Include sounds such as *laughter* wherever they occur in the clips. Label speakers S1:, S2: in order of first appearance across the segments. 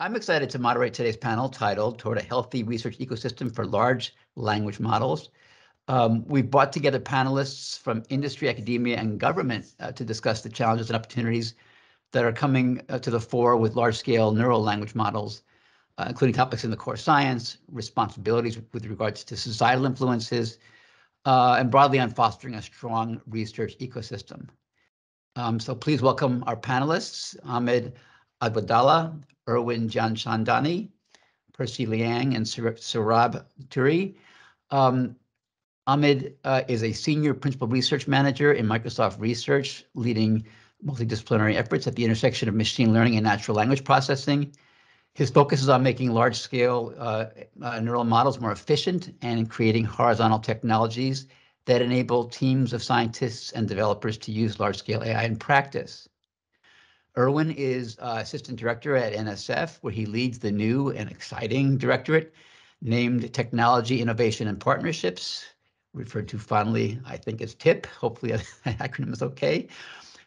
S1: I'm excited to moderate today's panel titled Toward a Healthy Research Ecosystem for Large Language Models. Um, we brought together panelists from industry, academia, and government uh, to discuss the challenges and opportunities that are coming uh, to the fore with large-scale neural language models, uh, including topics in the core science, responsibilities with regards to societal influences, uh, and broadly on fostering a strong research ecosystem. Um, so please welcome our panelists, Ahmed Awadallah, Erwin Gianchandani, Percy Liang, and Saurabh Tiwary. Um, Ahmed uh, is a senior principal research manager in Microsoft Research, leading multidisciplinary efforts at the intersection of machine learning and natural language processing. His focus is on making large-scale uh, uh, neural models more efficient and creating horizontal technologies that enable teams of scientists and developers to use large-scale AI in practice. Erwin is uh, assistant director at NSF, where he leads the new and exciting directorate named Technology, Innovation, and Partnerships, referred to fondly, I think, as TIP. Hopefully, *laughs* the acronym is okay.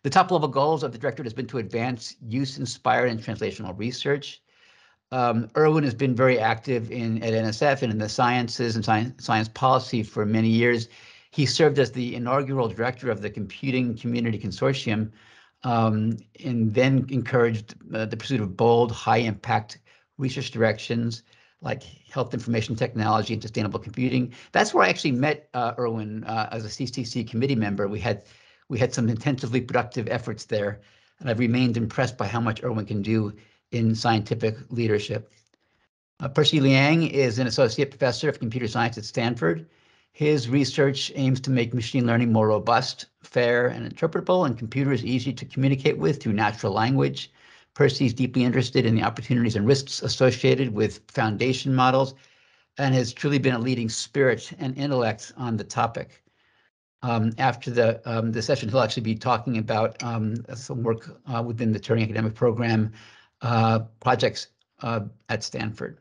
S1: The top level goals of the directorate has been to advance use-inspired and translational research. Um, Erwin has been very active in at NSF and in the sciences and science, science policy for many years. He served as the inaugural director of the Computing Community Consortium, um, and then encouraged uh, the pursuit of bold, high impact research directions like health information technology and sustainable computing. That's where I actually met uh, Erwin uh, as a CCC committee member. We had we had some intensively productive efforts there, and I've remained impressed by how much Erwin can do in scientific leadership. Uh, Percy Liang is an associate professor of computer science at Stanford. His research aims to make machine learning more robust, fair, and interpretable, and computers easy to communicate with through natural language. Percy is deeply interested in the opportunities and risks associated with foundation models and has truly been a leading spirit and intellect on the topic. Um, after the um, the session, he'll actually be talking about um, some work uh, within the Turing Academic Program uh, projects uh, at Stanford.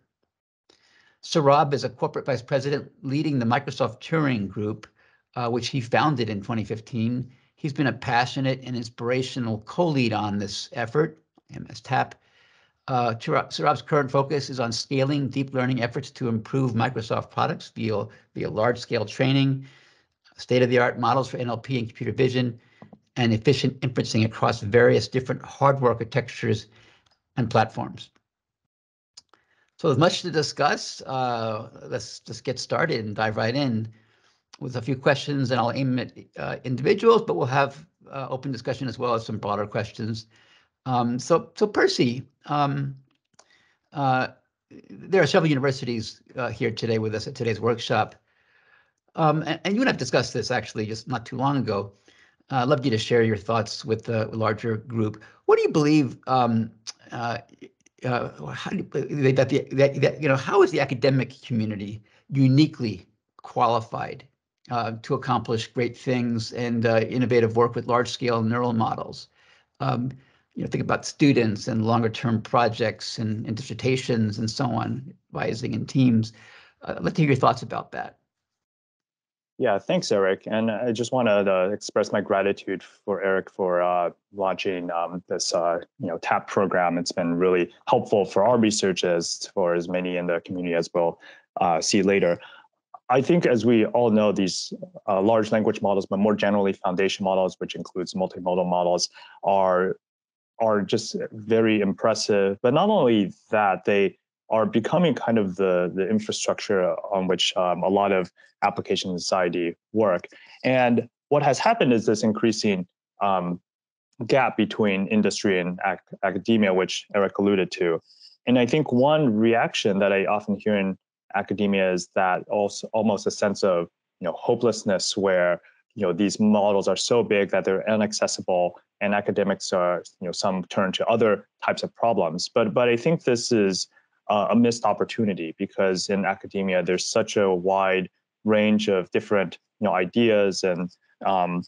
S1: Saurabh is a corporate vice president leading the Microsoft Turing Group, uh, which he founded in 2015. He's been a passionate and inspirational co-lead on this effort, MS-TAP. Uh, Saurabh's current focus is on scaling deep learning efforts to improve Microsoft products via, via large-scale training, state-of-the-art models for NLP and computer vision, and efficient inferencing across various different hardware architectures and platforms. So there's much to discuss. Uh, let's just get started and dive right in with a few questions, and I'll aim at uh, individuals, but we'll have uh, open discussion as well as some broader questions. Um, so, so Percy, um, uh, there are several universities uh, here today with us at today's workshop. Um, and, and, you and I've discussed this actually just not too long ago. Uh, I'd love you to share your thoughts with the larger group. What do you believe um, uh, how do that the that, that you know how is the academic community uniquely qualified uh, to accomplish great things and uh, innovative work with large scale neural models? Um, you know, think about students and longer term projects and, and dissertations and so on, advising in teams. Uh, let's hear your thoughts about that.
S2: Yeah, thanks, Eric. And I just want to uh, express my gratitude for Eric for uh, launching um, this, uh, you know, TAP program. It's been really helpful for our research as for as many in the community as we'll uh, see later. I think, as we all know, these uh, large language models, but more generally foundation models, which includes multimodal models, are are just very impressive. But not only that, they are becoming kind of the, the infrastructure on which um, a lot of application society work. And what has happened is this increasing um, gap between industry and ac academia, which Eric alluded to. And I think one reaction that I often hear in academia is that also almost a sense of you know hopelessness where you know these models are so big that they're inaccessible and academics are you know some turn to other types of problems but but i think this is uh, a missed opportunity because in academia there's such a wide range of different you know ideas and um,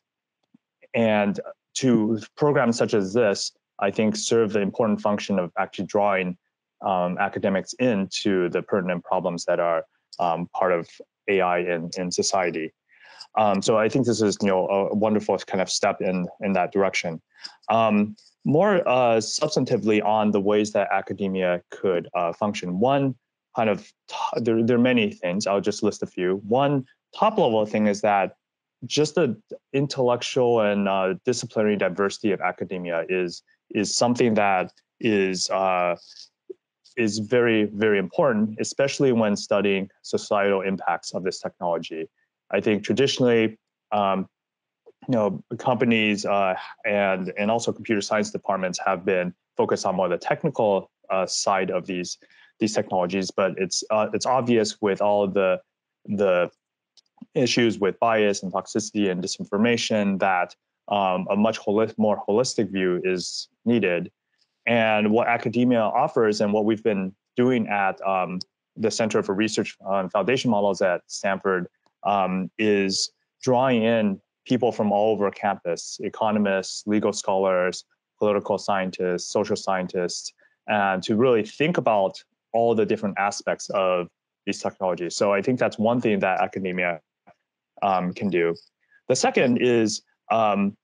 S2: and to programs such as this i think serve the important function of actually drawing um, academics into the pertinent problems that are um, part of ai in, in society. Um, so i think this is you know a wonderful kind of step in in that direction. Um, more uh, substantively on the ways that academia could uh, function. One kind of there, there are many things. I'll just list a few. One top level thing is that just the intellectual and uh, disciplinary diversity of academia is is something that is uh, is very very important, especially when studying societal impacts of this technology. I think traditionally, um, you know, companies uh, and and also computer science departments have been focused on more the technical uh, side of these these technologies, but it's uh, it's obvious with all the the issues with bias and toxicity and disinformation that um, a much holi- more holistic view is needed. And what academia offers and what we've been doing at um, the Center for Research on Foundation Models at Stanford um, is drawing in people from all over campus economists, legal scholars, political scientists, social scientists, and to really think about all the different aspects of these technologies. So I think that's one thing that academia um, can do. The second is um,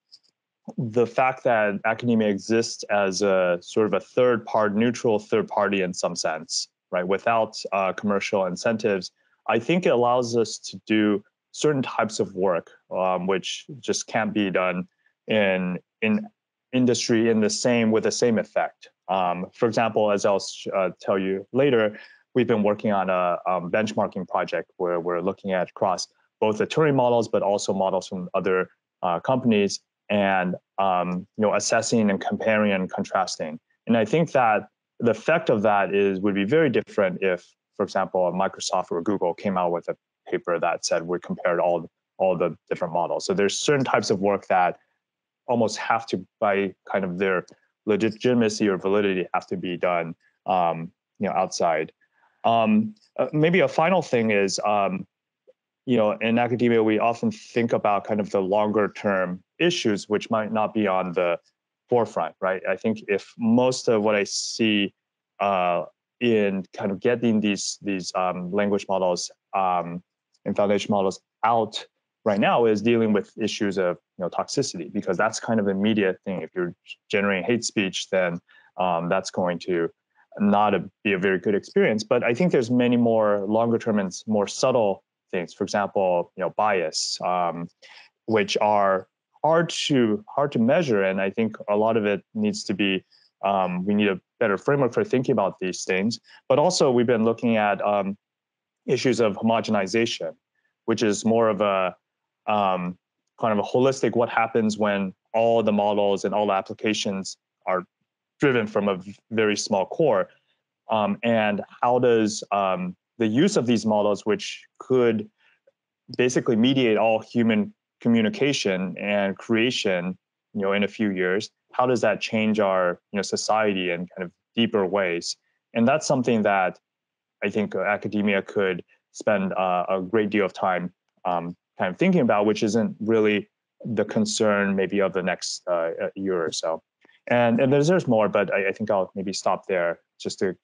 S2: the fact that academia exists as a sort of a third part, neutral third party in some sense, right? Without uh, commercial incentives, I think it allows us to do certain types of work, um, which just can't be done in in industry in the same with the same effect. Um, for example, as I'll uh, tell you later, we've been working on a um, benchmarking project where we're looking at across both the Turing models, but also models from other uh, companies, and um, you know assessing and comparing and contrasting. And I think that the effect of that is would be very different if, for example, Microsoft or Google came out with a paper that said we compared all all the different models. So there's certain types of work that almost have to, by kind of their legitimacy or validity, have to be done, um, you know, outside. Um, uh, maybe a final thing is, um, you know, in academia we often think about kind of the longer term issues, which might not be on the forefront, right? I think if most of what I see uh, in kind of getting these these um, language models and foundation models out right now is dealing with issues of you know toxicity because that's kind of immediate thing. If you're generating hate speech, then um, that's going to not a, be a very good experience. But I think there's many more longer term and more subtle things. For example, you know bias, um, which are hard to hard to measure, and I think a lot of it needs to be. Um, we need a better framework for thinking about these things. But also, we've been looking at um, issues of homogenization, which is more of a um, kind of a holistic what happens when all the models and all the applications are driven from a very small core. Um, and how does um, the use of these models, which could basically mediate all human communication and creation, you know, in a few years, how does that change our you know society in kind of deeper ways? And that's something that I think uh, academia could spend uh, a great deal of time um, kind of thinking about, which isn't really the concern maybe of the next uh, year or so. And, and there's, there's more, but I, I think I'll maybe stop there just to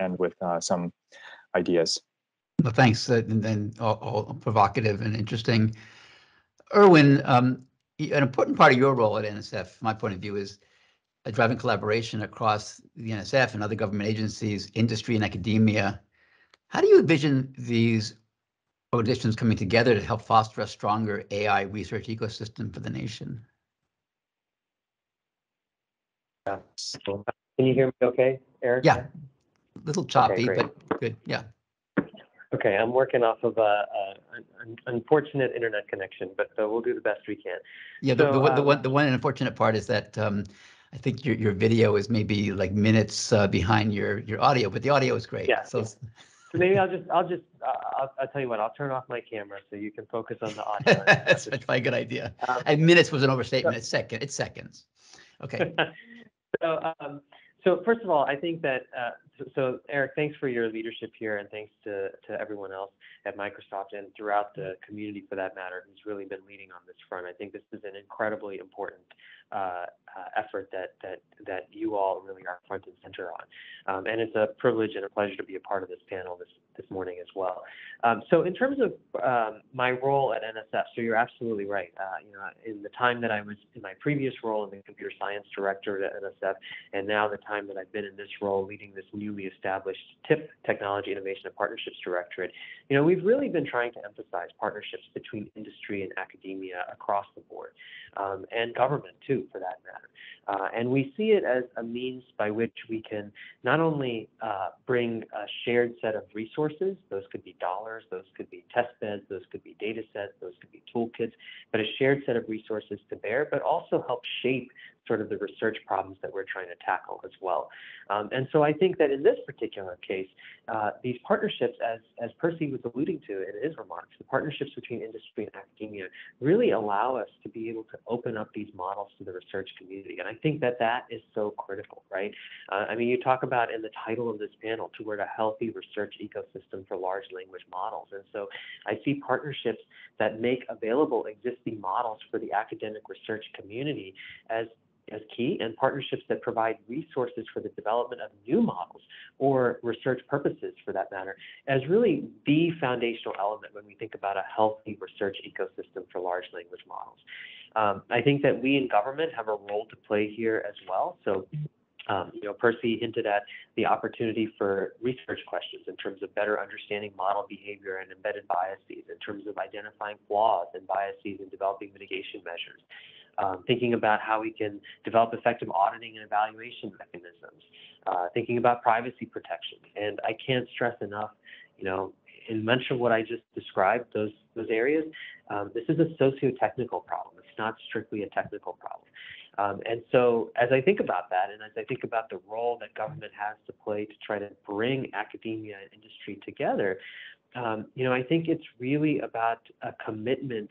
S2: end with some ideas.
S1: Well, thanks. And then all, all, provocative and interesting. Erwin, um, an important part of your role at NSF, my point of view, is driving collaboration across the NSF and other government agencies, industry and academia how do you envision these organizations coming together to help foster a stronger AI research ecosystem for the nation?
S3: Yeah. Can you hear me okay, Eric?
S1: Yeah. A little choppy, okay, but good. Yeah.
S3: Okay, I'm working off of a, a, an unfortunate internet connection, but uh, we'll do the best we can.
S1: Yeah, so, the, the, um, the, one the one unfortunate part is that um, I think your your video is maybe like minutes uh, behind your your audio, but the audio is great.
S3: Yeah. So so maybe I'll just, I'll just, uh, I'll, I'll tell you what, I'll turn off my camera so you can focus on the *laughs* audio.
S1: That's probably a good idea. Um, and minutes was an overstatement. So, it's second, it's seconds. Okay. *laughs*
S3: so, um, so first of all, I think that, uh, so, Eric, thanks for your leadership here and thanks to, to everyone else at Microsoft and throughout the community for that matter who's really been leading on this front. I think this is an incredibly important uh, uh, effort that that that you all really are front and center on. Um, and it's a privilege and a pleasure to be a part of this panel this this morning as well. Um, so in terms of um, my role at NSF, so you're absolutely right. Uh, you know, in the time that I was in my previous role in the computer science director at NSF, and now the time that I've been in this role leading this newly established TIP Technology Innovation and Partnerships Directorate, you know, we've really been trying to emphasize partnerships between industry and academia across the board, um, and government too, for that matter. Uh, and we see it as a means by which we can not only uh, bring a shared set of resources, those could be dollars, those could be test beds, those could be data sets, those could be toolkits, but a shared set of resources to bear, but also help shape sort of the research problems that we're trying to tackle as well. Um, and so I think that in this particular case, uh, these partnerships, as, as Percy was alluding to in his remarks, the partnerships between industry and academia really allow us to be able to open up these models to the research community. And I think that that is so critical, right? Uh, I mean, you talk about in the title of this panel, toward a healthy research ecosystem for large language models. And so I see partnerships that make available existing models for the academic research community as as key and partnerships that provide resources for the development of new models or research purposes for that matter as really the foundational element when we think about a healthy research ecosystem for large language models. Um, I think that we in government have a role to play here as well. So um, you know, Percy hinted at the opportunity for research questions in terms of better understanding model behavior and embedded biases, in terms of identifying flaws and biases and developing mitigation measures um, thinking about how we can develop effective auditing and evaluation mechanisms, uh, thinking about privacy protection. And I can't stress enough, you know, in much of what I just described, those those areas, um, this is a socio-technical problem. It's not strictly a technical problem. Um, and so, as I think about that, and as I think about the role that government has to play to try to bring academia and industry together, um, you know, I think it's really about a commitment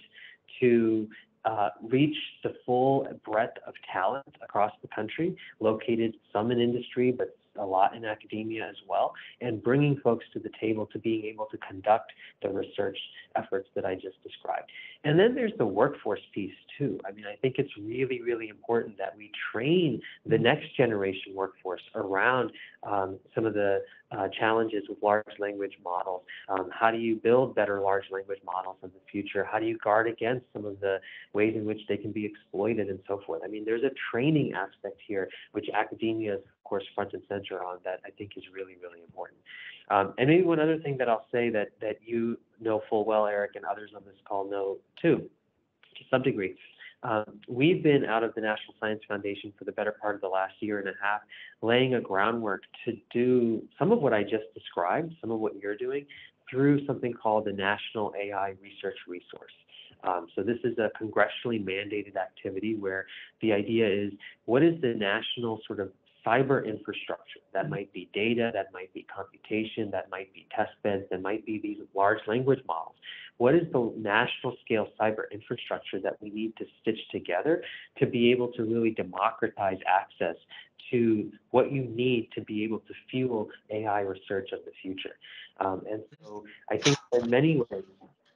S3: to uh, reach the full breadth of talent across the country, located some in industry, but a lot in academia as well, and bringing folks to the table to being able to conduct the research efforts that I just described. And then there's the workforce piece too. I mean, I think it's really, really important that we train the next generation workforce around um, some of the uh, challenges with large language models. Um, how do you build better large language models in the future? How do you guard against some of the ways in which they can be exploited and so forth? I mean, there's a training aspect here, which academia is, of course, front and center on that I think is really, really important. Um, and maybe one other thing that I'll say that, that you know full well, Eric, and others on this call know too, to some degree. Um, we've been out of the National Science Foundation for the better part of the last year and a half, laying a groundwork to do some of what I just described, some of what you're doing, through something called the National AI Research Resource. Um, so this is a congressionally mandated activity where the idea is what is the national sort of cyber infrastructure. That might be data, that might be computation, that might be test beds, that might be these large language models. What is the national scale cyber infrastructure that we need to stitch together to be able to really democratize access to what you need to be able to fuel AI research of the future? Um, and so I think in many ways,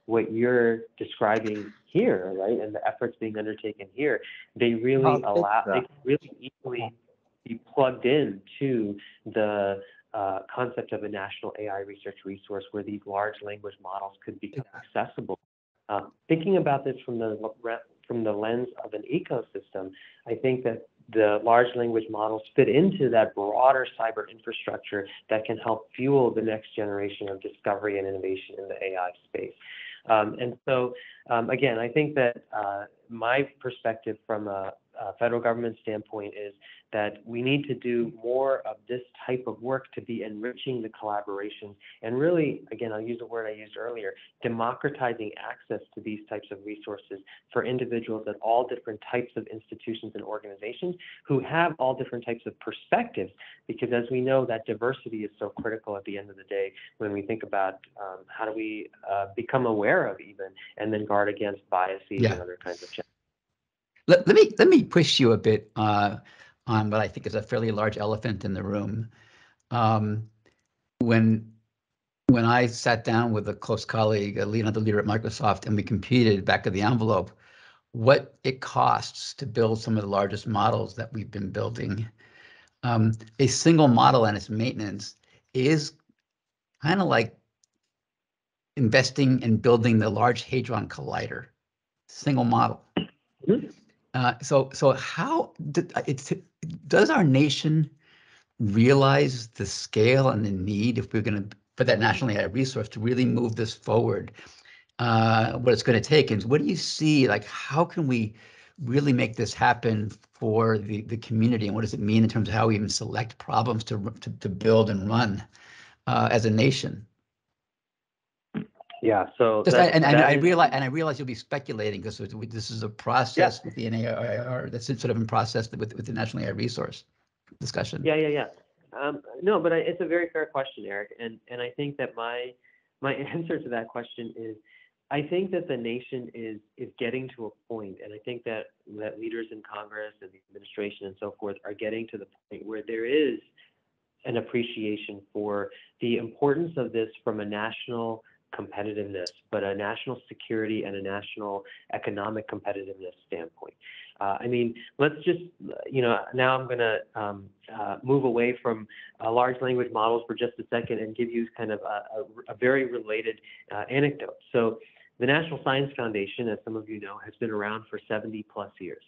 S3: what you're describing here, right, and the efforts being undertaken here, they really allow, they really easily be plugged in to the uh, concept of a national AI research resource where these large language models could become accessible. Um, thinking about this from the from the lens of an ecosystem, I think that the large language models fit into that broader cyber infrastructure that can help fuel the next generation of discovery and innovation in the AI space. Um, and so, um, again, I think that uh, my perspective from a, a, federal government standpoint is that we need to do more of this type of work to be enriching the collaboration and really, again, I'll use a word I used earlier, democratizing access to these types of resources for individuals at all different types of institutions and organizations who have all different types of perspectives. Because as we know, that diversity is so critical at the end of the day when we think about um, how do we uh, become aware of even and then guard against biases yeah. and other kinds of challenges.
S1: Let, let me let me push you a bit. Uh, on what I think is a fairly large elephant in the room. Um, when when I sat down with a close colleague, a lead, another leader at Microsoft, and we competed back of the envelope what it costs to build some of the largest models that we've been building, um, a single model and its maintenance is kind of like investing in building the Large Hadron Collider, single model. Uh, so, so how d- uh, does our nation realize the scale and the need if we're going to put that national AI resource to really move this forward? Uh, what it's going to take, and what do you see? Like, how can we really make this happen for the the community, and what does it mean in terms of how we even select problems to to, to build and run uh, as a nation?
S3: Yeah, so
S1: Just,
S3: that-
S1: and, and
S3: that
S1: I
S3: is-
S1: realize, and I realize you'll be speculating because this is a process with the NAIR that's sort of in process with, with the National AI Resource discussion.
S3: Yeah, yeah, yeah. Um, no, but I, it's a very fair question, Eric, and and I think that my my *laughs* answer to that question is, I think that the nation is is getting to a point, and I think that that leaders in Congress and the administration and so forth are getting to the point where there is an appreciation for the importance of this from a national competitiveness, but a national security and a national economic competitiveness standpoint. Uh, I mean, let's just, you know, now I'm going to um, uh, move away from uh, large language models for just a second and give you kind of a, a, a very related uh, anecdote. So, the National Science Foundation, as some of you know, has been around for 70 plus years.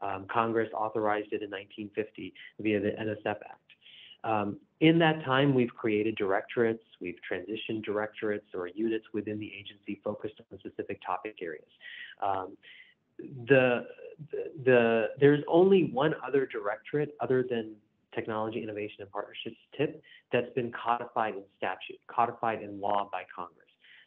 S3: Um, Congress authorized it in 1950 via the NSF Act. Um, in that time, we've created directorates, we've transitioned directorates or units within the agency focused on specific topic areas. Um, the, the, there's only one other directorate other than Technology, Innovation, and Partnerships TIP that's been codified in statute, codified in law by Congress.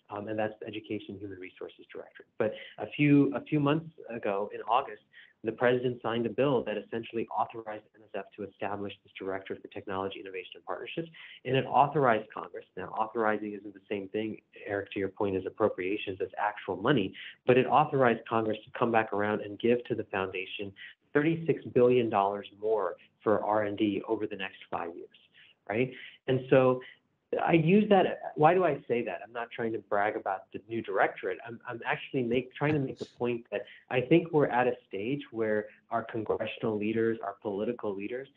S3: Um, and that's the Education Human Resources Directorate. But a few a few months ago, in August, the president signed a bill that essentially authorized NSF to establish this Directorate for Technology, Innovation, and Partnerships, and it authorized Congress. Now, authorizing isn't the same thing, Eric, to your point, as appropriations, as actual money, but it authorized Congress to come back around and give to the foundation $36 billion more for R&D over the next five years, right? And so I use that. Why do I say that? I'm not trying to brag about the new directorate. I'm, I'm actually make, trying to make the point that I think we're at a stage where our congressional leaders, our political leaders,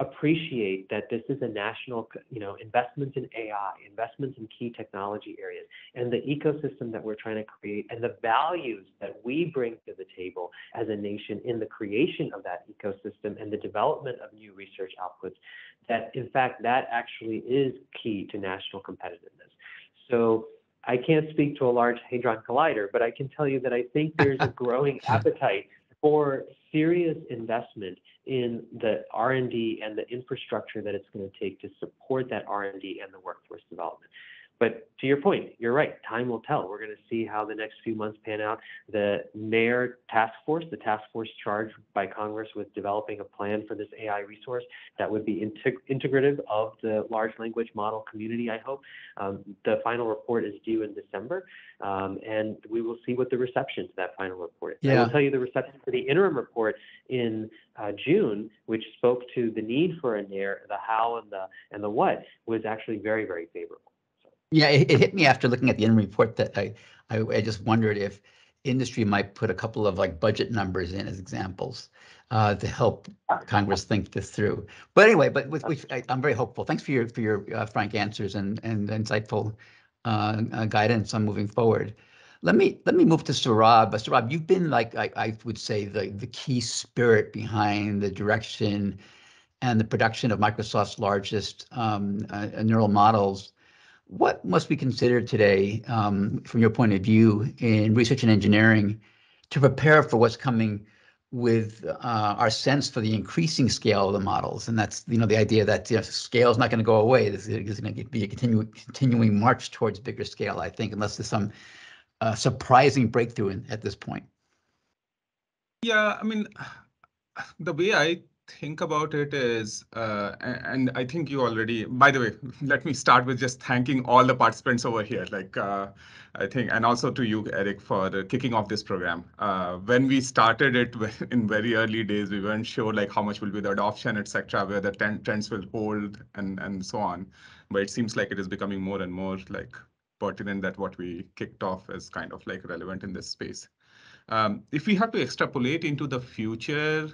S3: appreciate that this is a national, you know, investment in AI, investments in key technology areas, and the ecosystem that we're trying to create, and the values that we bring to the table as a nation in the creation of that ecosystem and the development of new research outputs. That in fact that actually is key to national competitiveness. So. I can't speak to a large hadron collider, but I can tell you that I think there's a *laughs* growing appetite for serious investment in the R&D and the infrastructure that it's going to take to support that R&D and the workforce development. But to your point, you're right. Time will tell. We're going to see how the next few months pan out. The NAIR task force, the task force charged by Congress with developing a plan for this AI resource that would be integ- integrative of the large language model community, I hope. Um, the final report is due in December, um, and we will see what the reception to that final report is. I will tell you the reception for the interim report in uh, June, which spoke to the need for a NAIR, the how and the and the what, was actually very, very favorable.
S1: Yeah, it, it hit me after looking at the interim report that I, I, I just wondered if industry might put a couple of like budget numbers in as examples uh, to help Congress think this through. But anyway, but with, I, I'm very hopeful. Thanks for your for your uh, frank answers and and insightful uh, uh, guidance on moving forward. Let me let me move to Saurabh. But Saurabh, you've been like I, I would say the the key spirit behind the direction and the production of Microsoft's largest um, uh, neural models. What must we consider today, um, from your point of view, in research and engineering, to prepare for what's coming with uh, our sense for the increasing scale of the models? And that's you know the idea that you know, scale is not going to go away. This is going to be a continuing continuing march towards bigger scale. I think, unless there's some uh, surprising breakthrough in, at this point.
S4: Yeah, I mean, *sighs* the way I think about it is, uh, and I think you already, by the way, *laughs* let me start with just thanking all the participants over here. Like, uh, I think, and also to you, Eric, for kicking off this program. Uh, when we started it *laughs* in very early days, we weren't sure like how much will be the adoption, etc., where the trends will hold and, and so on. But it seems like it is becoming more and more like pertinent that what we kicked off is kind of like relevant in this space. Um, if we have to extrapolate into the future,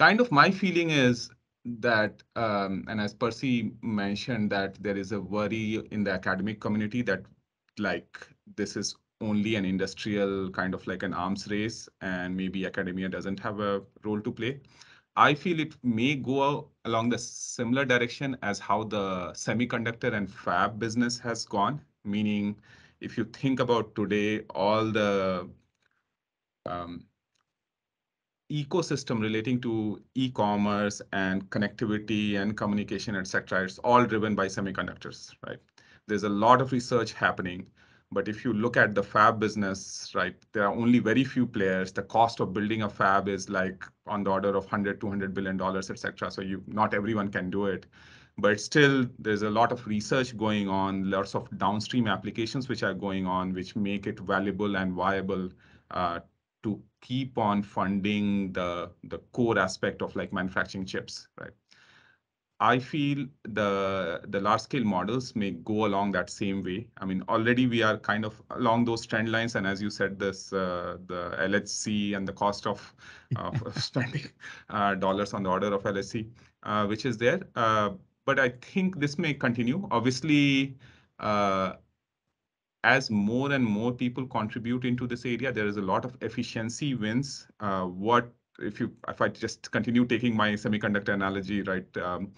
S4: kind of my feeling is that, um, and as Percy mentioned, that there is a worry in the academic community that like this is only an industrial kind of like an arms race and maybe academia doesn't have a role to play. I feel it may go along the similar direction as how the semiconductor and fab business has gone, meaning if you think about today, all the um, ecosystem relating to e-commerce and connectivity and communication, etc. It's all driven by semiconductors, right? There's a lot of research happening, but if you look at the fab business, right, there are only very few players. The cost of building a fab is like on the order of 100, 200 billion dollars, etc. So you, not everyone can do it but still there's a lot of research going on, lots of downstream applications which are going on, which make it valuable and viable uh, keep on funding the the core aspect of like manufacturing chips, right? I feel the the large scale models may go along that same way. I mean, already we are kind of along those trend lines, and as you said, this uh, the LHC and the cost of, of *laughs* *laughs* spending uh, dollars on the order of LHC, uh, which is there. Uh, but I think this may continue. Obviously, uh, as more and more people contribute into this area, there is a lot of efficiency wins. Uh, what if you if I just continue taking my semiconductor analogy, right? Um,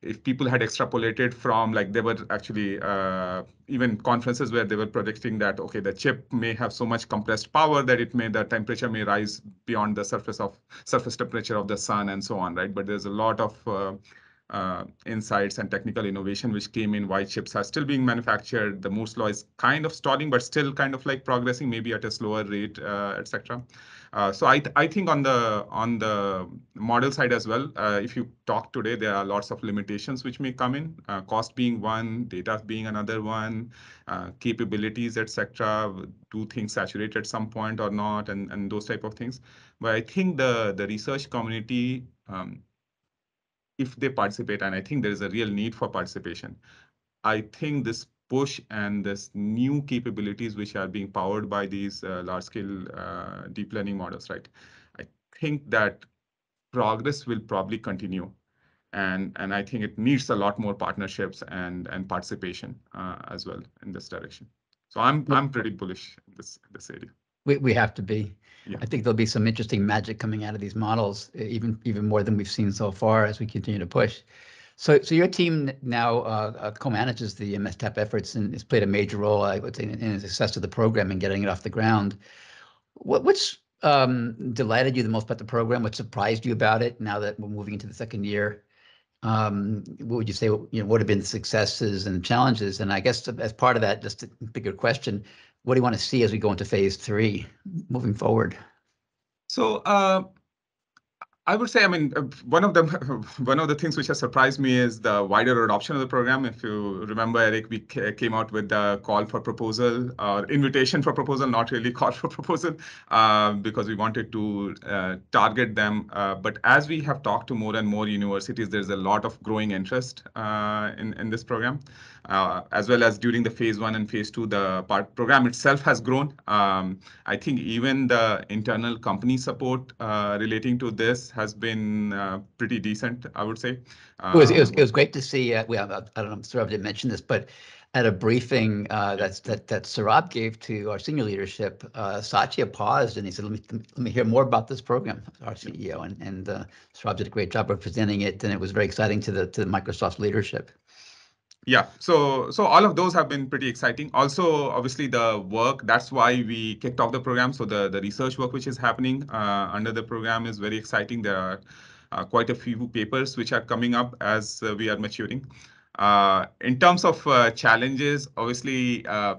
S4: if people had extrapolated from like there were actually uh, even conferences where they were predicting that okay the chip may have so much compressed power that it may the temperature may rise beyond the surface of surface temperature of the sun and so on right but there's a lot of uh, uh, insights and technical innovation which came in why chips are still being manufactured. The Moore's law is kind of stalling, but still kind of like progressing, maybe at a slower rate, uh, etc. Uh, so I, th I think on the on the model side as well, uh, if you talk today, there are lots of limitations which may come in, uh, cost being one, data being another one, uh, capabilities, etc. Do things saturate at some point or not, and, and those type of things. But I think the, the research community um, if they participate, and I think there is a real need for participation, I think this push and this new capabilities which are being powered by these uh, large scale uh, deep learning models, right? I think that progress will probably continue. And, and I think it needs a lot more partnerships and, and participation uh, as well in this direction. So I'm, I'm pretty bullish in this, this area.
S1: We, we have to be.
S4: Yeah.
S1: I think there'll be some interesting magic coming out of these models, even even more than we've seen so far as we continue to push. So, so your team now uh, uh, co-manages the MSTAP efforts and has played a major role, I would say, in, in the success of the program and getting it off the ground. What, what's um, delighted you the most about the program? What surprised you about it now that we're moving into the second year? Um, what would you say? You know, what have been the successes and challenges? And I guess as part of that, just a bigger question: What do you want to see as we go into phase three, moving forward?
S4: So uh, I would say, I mean, uh, one of the *laughs* one of the things which has surprised me is the wider adoption of the program. If you remember, Eric, we came out with the call for proposal or invitation for proposal, not really *laughs* call for proposal, uh, because we wanted to uh, target them. Uh, but as we have talked to more and more universities, there's a lot of growing interest uh, in in this program. Uh, as well as during the phase one and phase two, the part program itself has grown. Um, I think even the internal company support uh, relating to this has been uh, pretty decent, I would say.
S1: It was, it was,
S4: Um,
S1: it was great to see, uh, we, I I don't know, Saurabh didn't mention this, but at a briefing uh, that's, that, that Saurabh gave to our senior leadership, uh, Satya paused and he said, let me, let me hear more about this program, our CEO. And, and uh, Saurabh did a great job of presenting it and it was very exciting to the, to the Microsoft leadership.
S4: Yeah, so so all of those have been pretty exciting. Also, obviously, the work that's why we kicked off the program. So the the research work which is happening uh, under the program is very exciting. There are uh, quite a few papers which are coming up as uh, we are maturing. Uh, in terms of uh, challenges, obviously. Uh,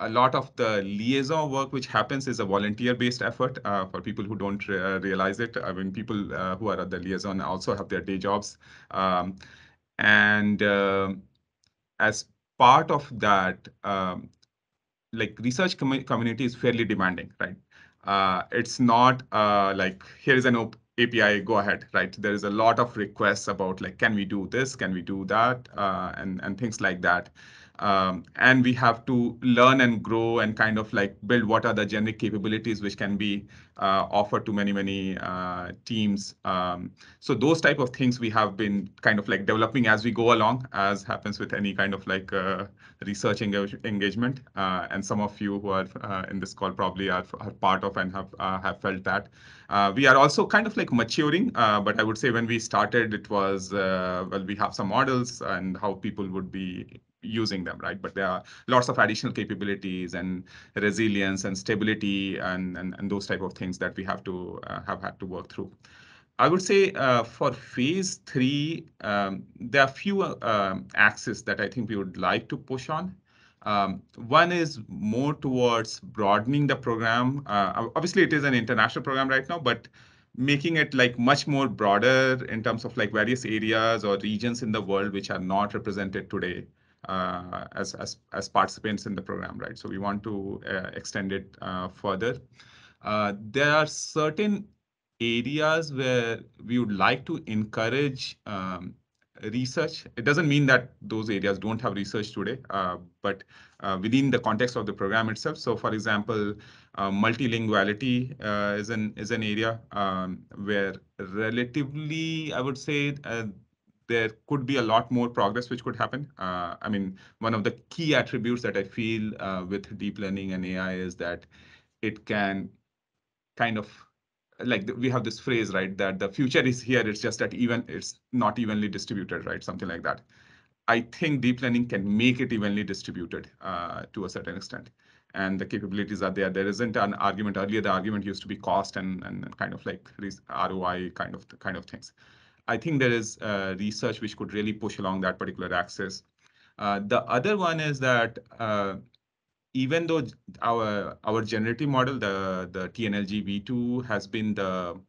S4: a lot of the liaison work which happens is a volunteer-based effort uh, for people who don't re- realize it. I mean, people who are at the liaison also have their day jobs, um, and as part of that, um, like research commu- community is fairly demanding, right? Uh, it's not uh, like here is an API, go ahead, right? There is a lot of requests about like, can we do this? Can we do that? Uh, and and things like that. Um, and we have to learn and grow and kind of like build what are the generic capabilities which can be uh, offered to many many uh, teams. Um, so those type of things we have been kind of like developing as we go along, as happens with any kind of like uh, research engage engagement. Uh, and some of you who are uh, in this call probably are, are part of and have uh, have felt that. we are also kind of like maturing, but I would say when we started, it was well we have some models and how people would be using them, right? But there are lots of additional capabilities and resilience and stability and, and, and those type of things that we have to uh, have had to work through. I would say uh, for phase three, um, there are few uh, axes that I think we would like to push on. Um, one is more towards broadening the program. Uh, obviously, it is an international program right now, but making it like much more broader in terms of like various areas or regions in the world which are not represented today uh, as, as, as participants in the program, right? So we want to uh, extend it uh, further. there are certain areas where we would like to encourage um, research. It doesn't mean that those areas don't have research today, uh, but uh, within the context of the program itself. So, for example, uh, multilinguality is an is an area um, where relatively, I would say, there could be a lot more progress which could happen. Uh, I mean, one of the key attributes that I feel uh, with deep learning and AI is that it can kind of like we have this phrase, right, that the future is here. It's just that even it's not evenly distributed, right? Something like that. I think deep learning can make it evenly distributed uh, to a certain extent. And the capabilities are there. There isn't an argument earlier. The argument used to be cost and, and kind of like ROI kind of kind of things. I think there is uh, research which could really push along that particular axis. Uh, the other one is that uh, even though our our generative model, the the TNLG V2, has been the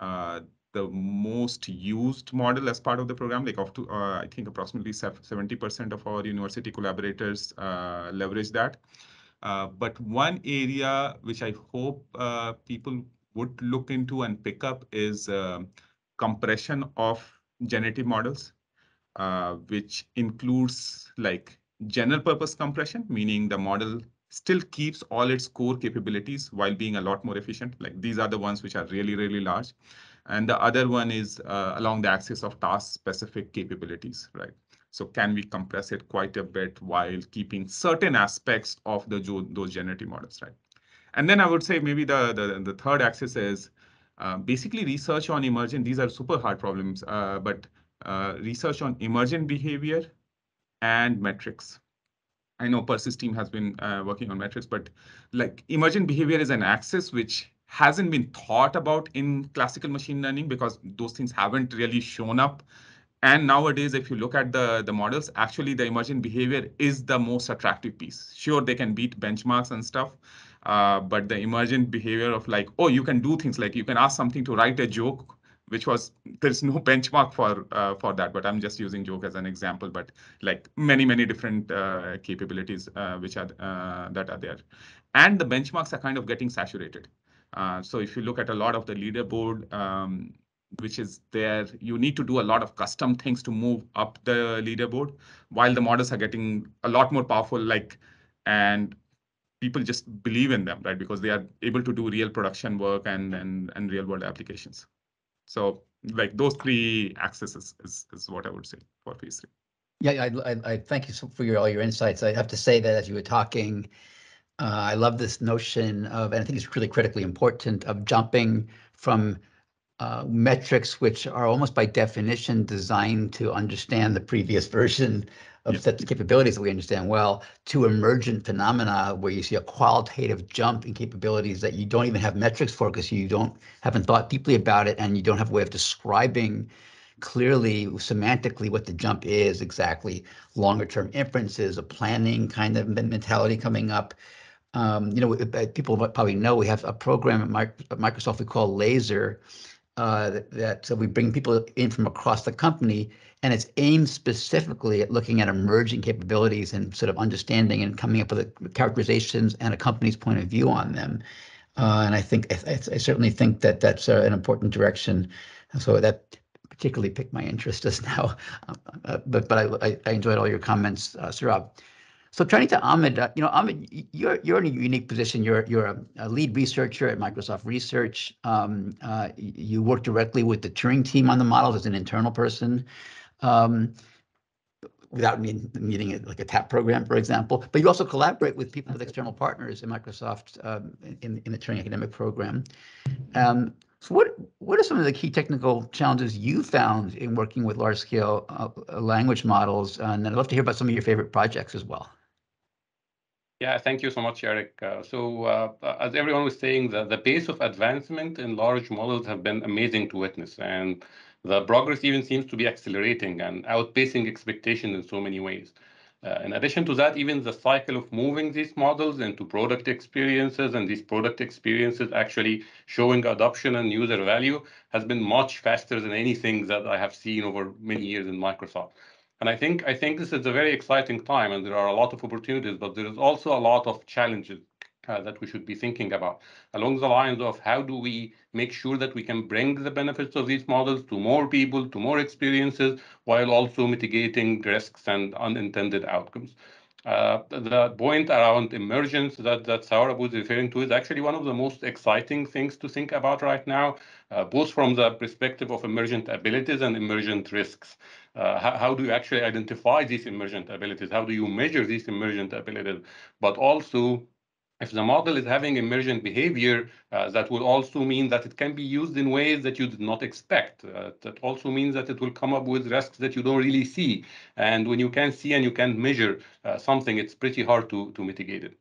S4: uh, the most used model as part of the program, like up to uh, I think approximately 70% of our university collaborators uh, leverage that. but one area which I hope people would look into and pick up is compression of generative models, uh, which includes like general purpose compression, meaning the model still keeps all its core capabilities while being a lot more efficient. Like these are the ones which are really, really large. And the other one is uh, along the axis of task specific capabilities, right? So can we compress it quite a bit while keeping certain aspects of the those generative models, right? And then I would say maybe the, the, the third axis is uh, basically, research on emergent, these are super hard problems, uh, but uh, research on emergent behavior and metrics. I know Percy's team has been uh, working on metrics, but like emergent behavior is an axis which hasn't been thought about in classical machine learning because those things haven't really shown up. And nowadays, if you look at the, the models, actually the emergent behavior is the most attractive piece. Sure, they can beat benchmarks and stuff, uh, but the emergent behavior of like, oh, you can do things like you can ask something to write a joke, which was *laughs* there's no benchmark for uh, for that. But I'm just using joke as an example. But like many many different uh, capabilities uh, which are uh, that are there, and the benchmarks are kind of getting saturated. so if you look at a lot of the leaderboard. Um, which is there, you need to do a lot of custom things to move up the leaderboard, while the models are getting a lot more powerful. Like, and people just believe in them, right? Because they are able to do real production work and and, and real world applications. So like those three axes is, is, is what I would say for phase three.
S1: Yeah, I, I, I thank you for your, all your insights. I have to say that as you were talking, uh, I love this notion of, and I think it's really critically important, of jumping from uh, metrics which are almost by definition designed to understand the previous version of sets of capabilities that we understand well to emergent phenomena where you see a qualitative jump in capabilities that you don't even have metrics for because you don't haven't thought deeply about it and you don't have a way of describing clearly semantically what the jump is exactly. Longer term inferences a planning kind of mentality coming up. Um, you know people probably know we have a program at microsoft we call laser uh, that, so we bring people in from across the company and it's aimed specifically at looking at emerging capabilities and sort of understanding and coming up with a characterizations and a company's point of view on them. Uh, and I think I, I, certainly think that that's uh, an important direction. So that particularly piqued my interest just *laughs* now. Uh, but but I, I enjoyed all your comments, uh, Saurabh. So turning to Ahmed, uh, you know, Ahmed, you're you're in a unique position. You're you're a, a lead researcher at Microsoft Research. Um, uh, you work directly with the Turing team on the models as an internal person. Um, without mean, needing it like a TAP program, for example. But you also collaborate with people with external partners in Microsoft um, in, in the Turing Academic Program. Um, so what, what are some of the key technical challenges you found in working with large-scale uh, language models? And I'd love to hear about some of your favorite projects as well.
S5: Yeah, thank you so much, Eric. Uh, so uh, as everyone was saying, the, the pace of advancement in large models have been amazing to witness. And the progress even seems to be accelerating and outpacing expectations in so many ways. Uh, in addition to that, even the cycle of moving these models into product experiences and these product experiences actually showing adoption and user value has been much faster than anything that I have seen over many years in Microsoft. And I think I think this is a very exciting time, and there are a lot of opportunities, but there is also a lot of challenges uh, that we should be thinking about along the lines of how do we make sure that we can bring the benefits of these models to more people, to more experiences, while also mitigating risks and unintended outcomes. Uh, the point around emergence that, that Saurabh was referring to is actually one of the most exciting things to think about right now, uh, both from the perspective of emergent abilities and emergent risks. Uh, how, how, do you actually identify these emergent abilities? How do you measure these emergent abilities? But also, if the model is having emergent behavior, uh, that will also mean that it can be used in ways that you did not expect. Uh, that also means that it will come up with risks that you don't really see. And when you can't see and you can't measure uh, something, it's pretty hard to, to mitigate it.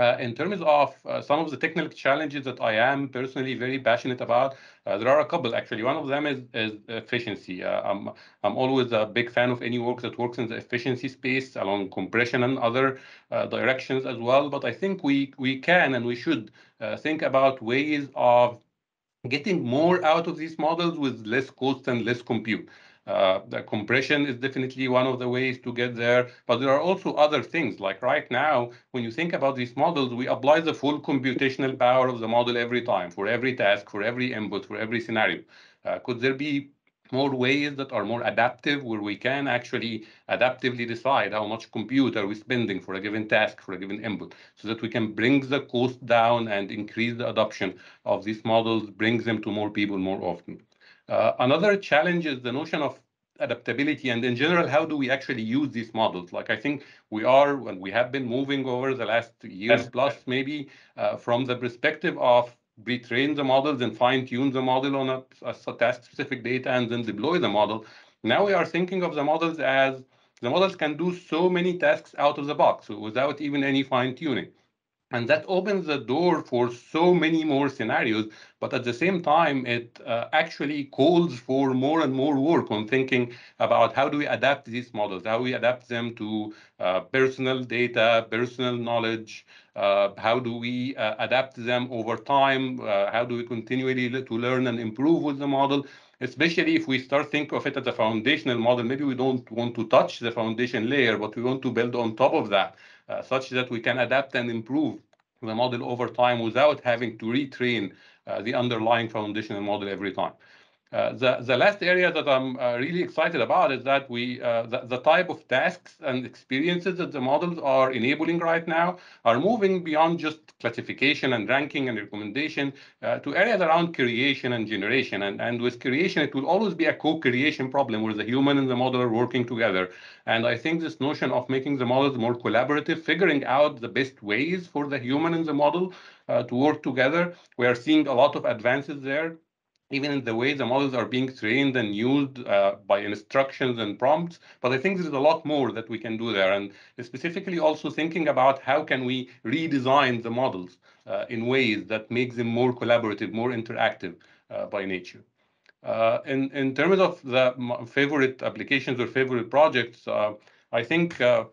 S5: Uh, in terms of uh, some of the technical challenges that I am personally very passionate about, uh, there are a couple actually. One of them is, is efficiency. Uh, I'm, I'm always a big fan of any work that works in the efficiency space along compression and other uh, directions as well. But I think we, we can and we should uh, think about ways of getting more out of these models with less cost and less compute. Uh, the compression is definitely one of the ways to get there, but there are also other things. Like right now, when you think about these models, we apply the full computational power of the model every time, for every task, for every input, for every scenario. Uh, could there be more ways that are more adaptive, where we can actually adaptively decide how much compute are we spending for a given task, for a given input, so that we can bring the cost down and increase the adoption of these models, brings them to more people more often. Uh, another challenge is the notion of adaptability and in general, how do we actually use these models? Like I think we are, and we have been moving over the last years plus maybe uh, from the perspective of retrain the models and fine tune the model on a, a task specific data and then deploy the model. Now we are thinking of the models as the models can do so many tasks out of the box without even any fine tuning. And that opens the door for so many more scenarios. But at the same time, it uh, actually calls for more and more work on thinking about how do we adapt these models, how we adapt them to uh, personal data, personal knowledge, uh, how do we uh, adapt them over time, uh, how do we continually to learn and improve with the model especially if we start think of it as a foundational model, maybe we don't want to touch the foundation layer, but we want to build on top of that. Uh, such that we can adapt and improve the model over time without having to retrain uh, the underlying foundational model every time. Uh, the, the last area that I'm uh, really excited about is that we uh, the, the, type of tasks and experiences that the models are enabling right now are moving beyond just classification and ranking and recommendation uh, to areas around creation and generation. And, and with creation, it will always be a co-creation problem where the human and the model are working together. And I think this notion of making the models more collaborative, figuring out the best ways for the human and the model uh, to work together, we are seeing a lot of advances there even in the way the models are being trained and used uh, by instructions and prompts. But I think there's a lot more that we can do there. And specifically also thinking about how can we redesign the models uh, in ways that make them more collaborative, more interactive uh, by nature. Uh, in, in terms of the favorite applications or favorite projects, uh, I think uh,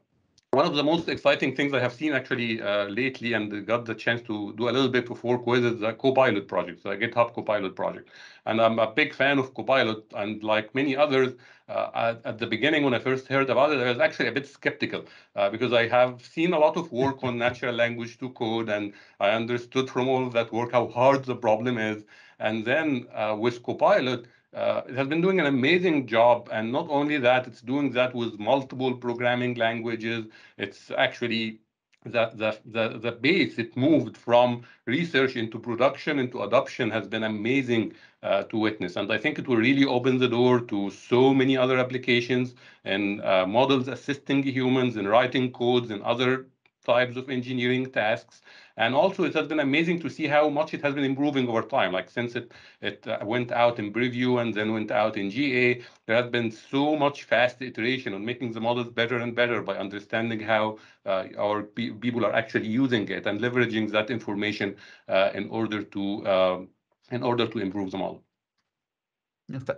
S5: one of the most exciting things I have seen actually uh, lately and got the chance to do a little bit of work with is the Copilot project, the GitHub Copilot project. And I'm a big fan of Copilot. And like many others, uh, at, at, the beginning when I first heard about it, I was actually a bit skeptical uh, because I have seen a lot of work on natural language to code. And I understood from all that work how hard the problem is. And then uh, with Copilot, uh, it has been doing an amazing job. And not only that, it's doing that with multiple programming languages. It's actually the, the, the, the base it moved from research into production into adoption has been amazing uh, to witness. And I think it will really open the door to so many other applications and uh, models assisting humans in writing codes and other types of engineering tasks. And also, it has been amazing to see how much it has been improving over time. Like since it it uh, went out in preview and then went out in GA, there has been so much fast iteration on making the models better and better by understanding how uh, our pe people are actually using it and leveraging that information uh, in order to um, in order to improve the model.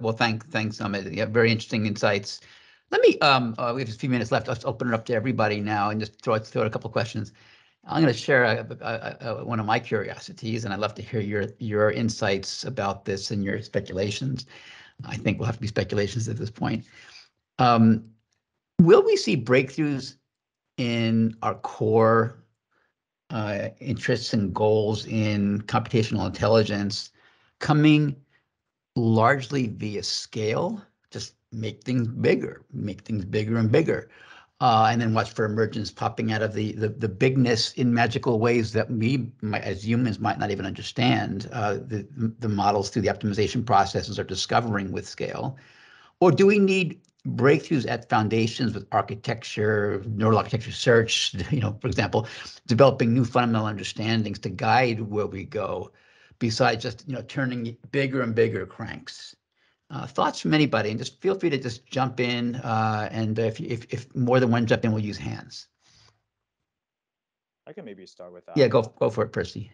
S1: Well, thank, thanks, Ahmed. Yeah, very interesting insights. Let me, um, uh, we have a few minutes left. Let's open it up to everybody now and just throw, throw out a couple questions. I'm going to share a, a, a, one of my curiosities, and I'd love to hear your your insights about this and your speculations. I think we'll have to be speculations at this point. Um, will we see breakthroughs in our core uh, interests and goals in computational intelligence coming largely via scale? Just make things bigger, make things bigger and bigger uh, and then watch for emergence popping out of the, the, the bigness in magical ways that we might, as humans might not even understand. Uh, the, the models through the optimization processes are discovering with scale. Or do we need breakthroughs at foundations with architecture, neural architecture search, *laughs* you know, for example, developing new fundamental understandings to guide where we go, besides just, you know, turning bigger and bigger cranks? Uh, thoughts from anybody, and just feel free to just jump in. Uh, and if, if if more than one jump in, we'll use hands.
S2: I can maybe start with that.
S1: Yeah, go go for it, Percy.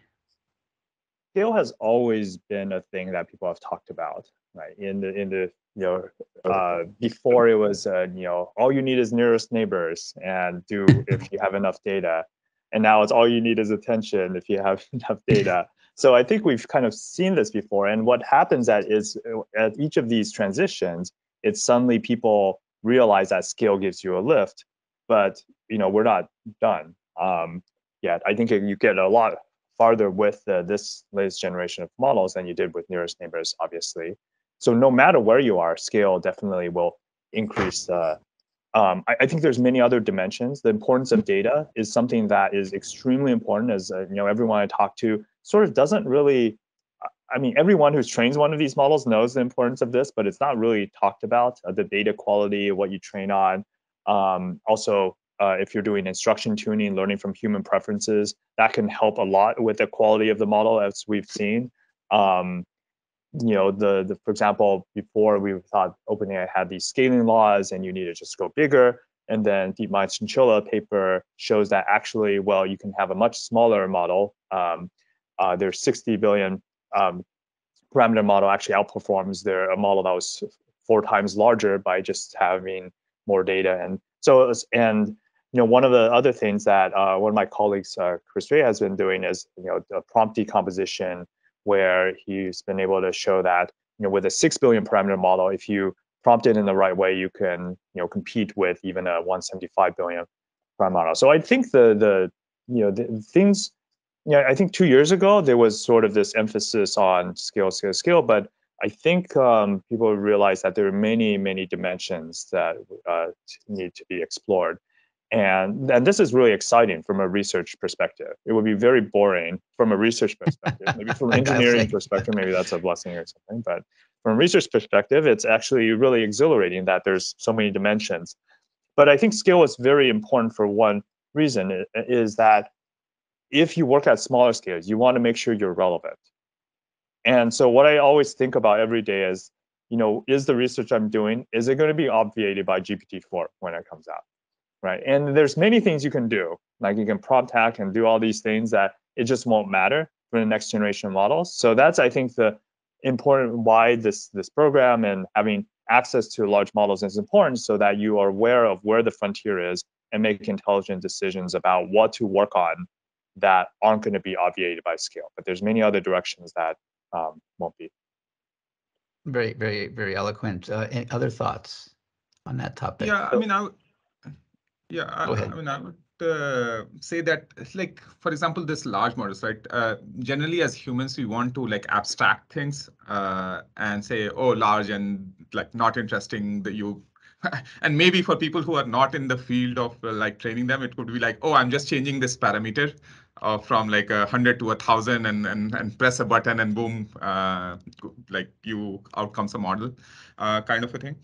S2: Scale has always been a thing that people have talked about, right? In the in the you know uh, before it was uh, you know all you need is nearest neighbors and do if you have *laughs* enough data, and now it's all you need is attention if you have *laughs* enough data. So I think we've kind of seen this before. And what happens at is uh, at each of these transitions, it's suddenly people realize that scale gives you a lift, but you know we're not done um, yet. I think you get a lot farther with uh, this latest generation of models than you did with nearest neighbors, obviously. So no matter where you are, scale definitely will increase. Uh, um, I, I, think there's many other dimensions. The importance of data is something that is extremely important. As uh, you know, everyone I talk to sort of doesn't really I mean, everyone who trains one of these models knows the importance of this, but it's not really talked about uh, the data quality, what you train on. Um, also, uh, if you're doing instruction tuning, learning from human preferences, that can help a lot with the quality of the model, as we've seen. Um, you know, the, the for example, before we thought OpenAI had these scaling laws and you need to just go bigger. And then DeepMind Chinchilla paper shows that actually, well, you can have a much smaller model. Um, uh, their 60 billion um, parameter model actually outperforms their a model that was four times larger by just having more data. And so, was, and you know, one of the other things that uh, one of my colleagues, uh, Chris Ré, has been doing is you know the prompt decomposition, where he's been able to show that you know with a six billion parameter model, if you prompt it in the right way, you can you know compete with even a 175 billion parameter model. So I think the the you know the things yeah, I think two years ago there was sort of this emphasis on scale, scale, scale, but I think um, people realize that there are many, many dimensions that uh, need to be explored. And, and this is really exciting from a research perspective. It would be very boring from a research *laughs* perspective. maybe from an engineering perspective, maybe that's a blessing or something. But from a research perspective, it's actually really exhilarating that there's so many dimensions. But I think scale is very important for one reason is that if you work at smaller scales, you want to make sure you're relevant. And so what I always think about every day is, you know, is the research I'm doing, is it going to be obviated by GPT-4 when it comes out? Right. And there's many things you can do. Like you can prompt hack and do all these things that it just won't matter for the next generation models. So that's I think the important why this this program and having access to large models is important so that you are aware of where the frontier is and make intelligent decisions about what to work on that aren't going to be obviated by scale. But there's many other directions that um, won't be.
S1: Very, very, very eloquent. Uh, any other thoughts on that topic?
S4: Yeah, I mean, I would, yeah, I, I, mean, I would uh, say that like for example this large models right uh, generally as humans we want to like abstract things uh, and say oh large and like not interesting that you *laughs* and maybe for people who are not in the field of uh, like training them it could be like oh i'm just changing this parameter uh, from like a hundred to a thousand and, and and press a button and boom uh, like you out comes a model kind of a thing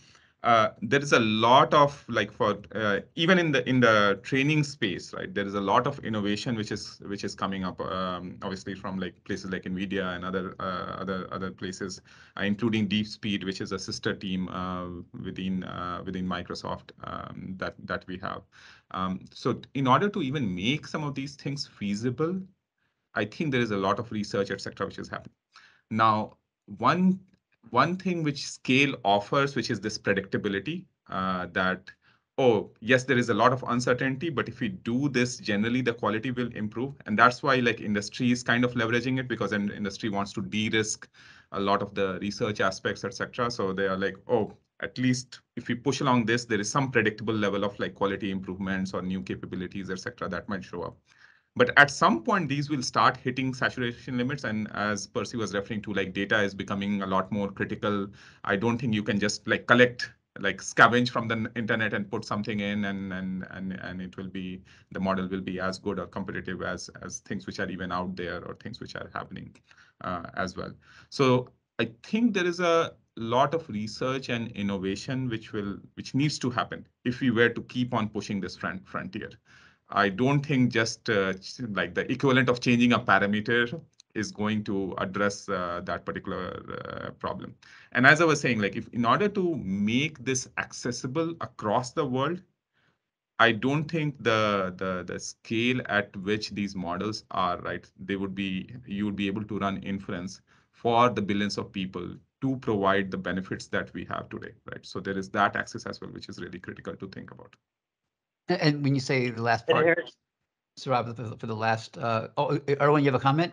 S4: uh, there is a lot of like for uh, even in the in the training space right there is a lot of innovation which is which is coming up um, obviously from like places like nvidia and other uh, other other places uh, including deepspeed which is a sister team uh, within within microsoft um, that that we have. Um, so in order to even make some of these things feasible i think there is a lot of research etc which is happening. Now one one thing which scale offers, which is this predictability uh, that, oh, yes, there is a lot of uncertainty, but if we do this, generally the quality will improve. And that's why like industry is kind of leveraging it because industry wants to de-risk a lot of the research aspects, etc. So they are like, oh, at least if we push along this, there is some predictable level of like quality improvements or new capabilities, etc. that might show up. But at some point, these will start hitting saturation limits. And as Percy was referring to, like data is becoming a lot more critical. I don't think you can just like collect like scavenge from the internet and put something in and and and and it will be the model will be as good or competitive as as things which are even out there or things which are happening uh, as well so i think there is a lot of research and innovation which will which needs to happen if we were to keep on pushing this front frontier I don't think just uh, like the equivalent of changing a parameter is going to address uh, that particular uh, problem. And as I was saying, like if in order to make this accessible across the world, I don't think the the the scale at which these models are right, they would be you would be able to run inference for the billions of people to provide the benefits that we have today, right? So there is that access as well, which is really critical to think about.
S1: And when you say the last part, Saurabh, for, for the last, uh, oh, uh, Erwin, you have a comment?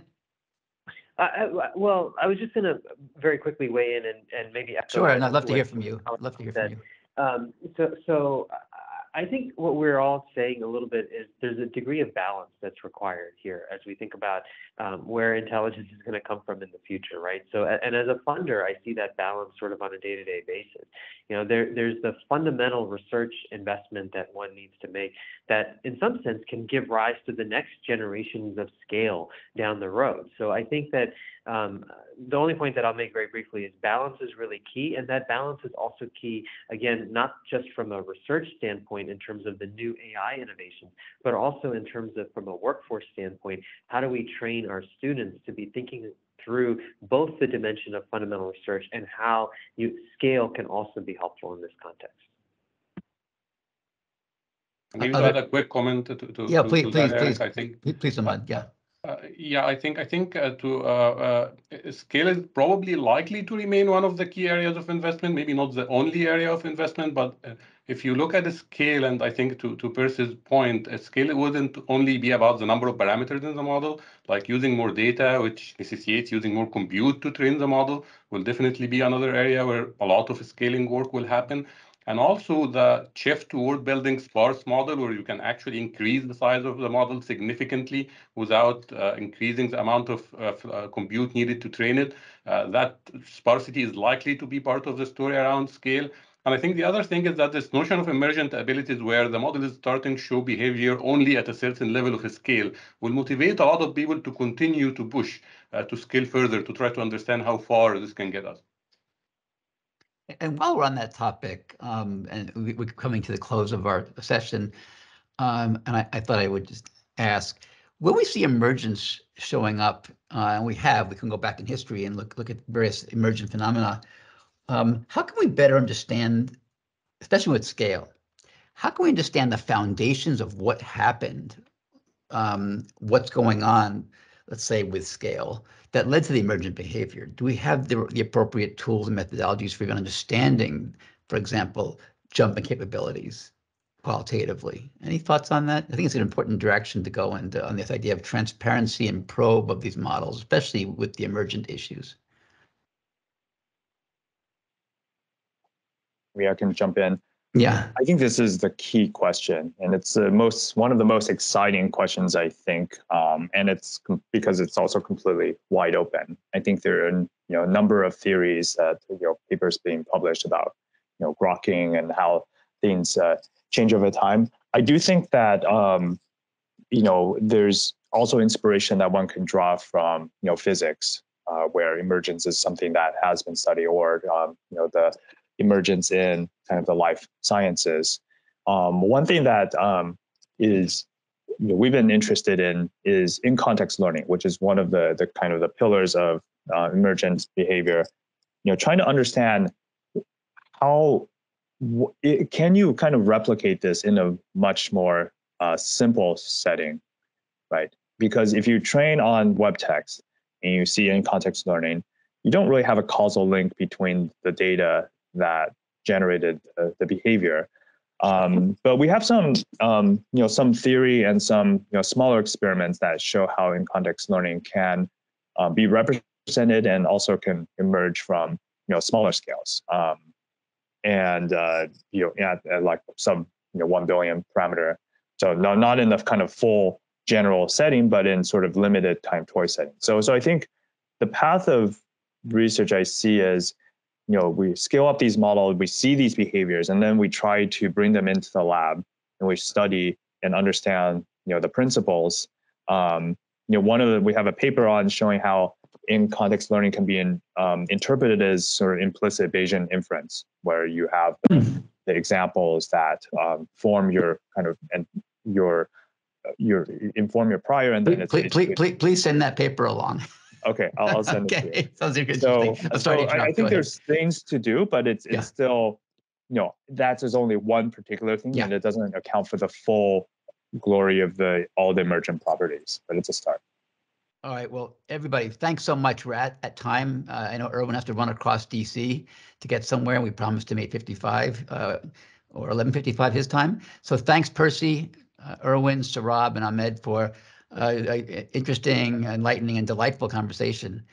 S3: Uh, well, I was just going to very quickly weigh in and, and maybe.
S1: Sure, and I'd love to hear from you. I'd love to hear from you.
S3: Um, so, so I think what we're all saying a little bit is there's a degree of balance that's required here as we think about um, where intelligence is going to come from in the future, right? So, and as a funder, I see that balance sort of on a day-to-day basis. You know, there, there's the fundamental research investment that one needs to make that, in some sense, can give rise to the next generations of scale down the road. So, I think that um, the only point that I'll make very briefly is balance is really key, and that balance is also key, again, not just from a research standpoint in terms of the new AI innovations, but also in terms of from a workforce standpoint, how do we train our students to be thinking through both the dimension of fundamental research and how you scale can also be helpful in this context.
S5: Maybe to add a quick comment to, to
S1: yeah, please, to please, please,
S5: I think
S1: please, Ahmed, yeah.
S5: Yeah, I think I think uh, to uh, uh, scale is probably likely to remain one of the key areas of investment. Maybe not the only area of investment, but uh, if you look at the scale, and I think to to Percy's point, scale wouldn't only be about the number of parameters in the model. Like using more data, which necessitates using more compute to train the model, will definitely be another area where a lot of scaling work will happen. And also the shift toward building sparse model where you can actually increase the size of the model significantly without uh, increasing the amount of uh, compute needed to train it. Uh, that sparsity is likely to be part of the story around scale. And I think the other thing is that this notion of emergent abilities where the model is starting to show behavior only at a certain level of scale will motivate a lot of people to continue to push uh, to scale further to try to understand how far this can get us.
S1: And while we're on that topic, um, and we, are coming to the close of our session, um, and I, I, thought I would just ask, will we see emergence showing up? Uh, and we have, we can go back in history and look, look at various emergent phenomena. Um, how can we better understand, especially with scale, how can we understand the foundations of what happened, um, what's going on, let's say with scale, that led to the emergent behavior? Do we have the, the appropriate tools and methodologies for even understanding, for example, jumping capabilities qualitatively? Any thoughts on that? I think it's an important direction to go into on this idea of transparency and probe of these models, especially with the emergent issues.
S2: Maybe I can jump in.
S1: Yeah.
S2: I think this is the key question, and it's the most one of the most exciting questions I think, um, and it's com- because it's also completely wide open. I think there are you know a number of theories that you know papers being published about you know grokking and how things uh, change over time. I do think that um, you know there's also inspiration that one can draw from you know physics, uh, where emergence is something that has been studied, or um, you know the emergence in kind of the life sciences. Um, one thing that um, is you know, we've been interested in is in context learning, which is one of the the kind of the pillars of uh, emergent behavior. You know, trying to understand how it, can you kind of replicate this in a much more uh, simple setting, right? Because if you train on web text and you see in context learning, you don't really have a causal link between the data that generated uh, the behavior. Um, but we have some, um, you know, some theory and some, you know, smaller experiments that show how in context learning can uh, be represented and also can emerge from, you know, smaller scales. Um, and uh, you know, at, at, like some, you know, one billion parameter. So no, not in the kind of full general setting, but in sort of limited time toy setting. So, so I think the path of research I see is you know, we scale up these models, we see these behaviors, and then we try to bring them into the lab and we study and understand, you know, the principles. Um, you know, one of the, we have a paper on showing how in context learning can be in, um, interpreted as sort of implicit Bayesian inference, where you have the, the examples that um, form your kind of and your your inform your prior and then
S1: please,
S2: it's
S1: please, please, please send that paper along. *laughs*
S2: Okay, I'll, I'll send
S1: okay.
S2: it to you.
S1: Sounds interesting.
S2: So,
S1: I'm
S2: so I, I think there's things to do, but it's it's
S1: Yeah.
S2: still, you know, that is only one particular thing,
S1: Yeah.
S2: and it doesn't account for the full glory of the all the emergent properties. But it's a start.
S1: All right. Well, everybody, thanks so much. We're at, at time. Uh, I know Erwin has to run across DC to get somewhere. and We promised him 8:55 uh, or 11:55 his time. So thanks, Percy, uh, Erwin, Saurabh, and Ahmed for uh, a interesting, enlightening, and delightful conversation.